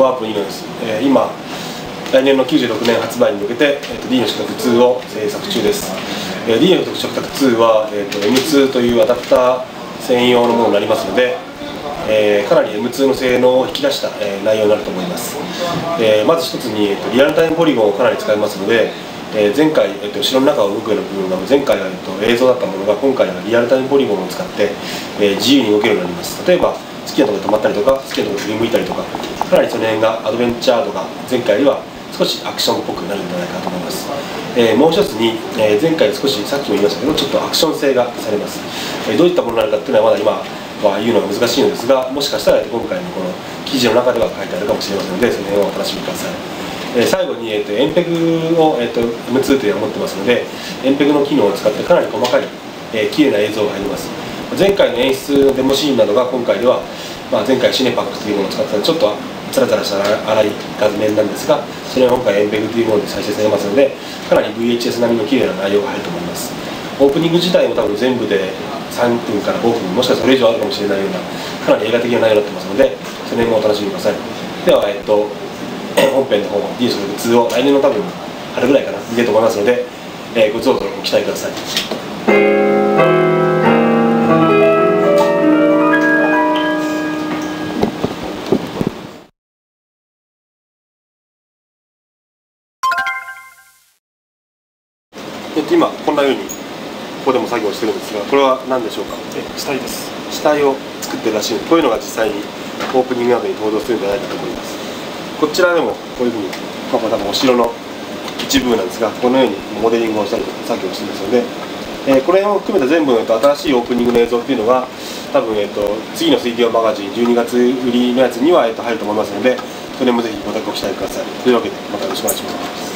ワープ二です。ええ、今来年の96年発売に向けて、えー、と D の食卓2を制作中です、えー、D の食卓2は、えー、と M2 というアダプター専用のものになりますので、えー、かなり M2 の性能を引き出した、えー、内容になると思います、えー、まず一つに、えーと、リアルタイムポリゴンをかなり使いますので、えー、前回、えーと、城の中を動くような部分が前回は、えーと、映像だったものが今回はリアルタイムポリゴンを使って、えー、自由に動けるようになります例えば好きなところで止まったりとか好きなところで振り向いたりとかかなりその辺がアドベンチャー度が前回よりは少しアクションっぽくなるんじゃないかと思います、えー、もう一つに、えー、前回少しさっきも言いましたけどちょっとアクション性がされます、えー、どういったものなるかっていうのはまだ今は言うのが難しいのですがもしかしたら今回のこの記事の中では書いてあるかもしれませんのでその辺をお楽しみください、えー、最後に、えーと、エンペグを、えーと、M2 というのを持ってますのでエンペグの機能を使ってかなり細かい、えー、綺麗な映像が入ります。前回の演出のデモシーンなどが今回では、まあ、前回シネパックというものを使ったちょっとザラザラした粗い画面なんですがそれは今回エンペグというもので再生されますのでかなり VHS 並みの綺麗な内容が入ると思います。オープニング自体も多分全部で3分から5分もしかしたらそれ以上あるかもしれないようなかなり映画的な内容になってますのでその辺もお楽しみください。では、えっと、本編の方 D それ2を来年の多分春ぐらいかな見れると思いますので、えー、ごどうぞご期待ください。えっと、今こんなようにここでも作業してるんですがこれは何でしょうか？死体です。死体を作ってるらしいこういうのが実際にオープニングなどに登場するんじゃないかと思います。こちらでもこういうふうに、まあ、多分お城の一部なんですがこのようにモデリングをしたりとか作業をしてますので、えー、これを含めた全部、えっと、新しいオープニングの映像っていうのが多分、えっと、次の水曜マガジン12月売りのやつには、えっと、入ると思いますのでそれもぜひご期待ください。というわけでまたよろしくお願いします